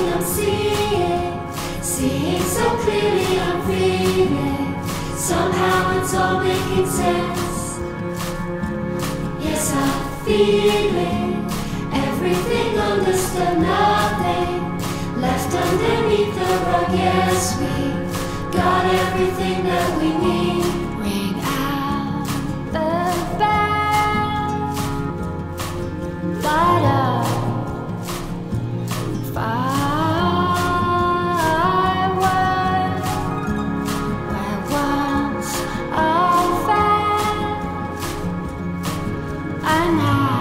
I'm seeing, seeing so clearly I'm feeling. Somehow it's all making sense. Yes, I feel it. Everything understood, nothing left underneath the rug. Yes, we got everything that we need. I know.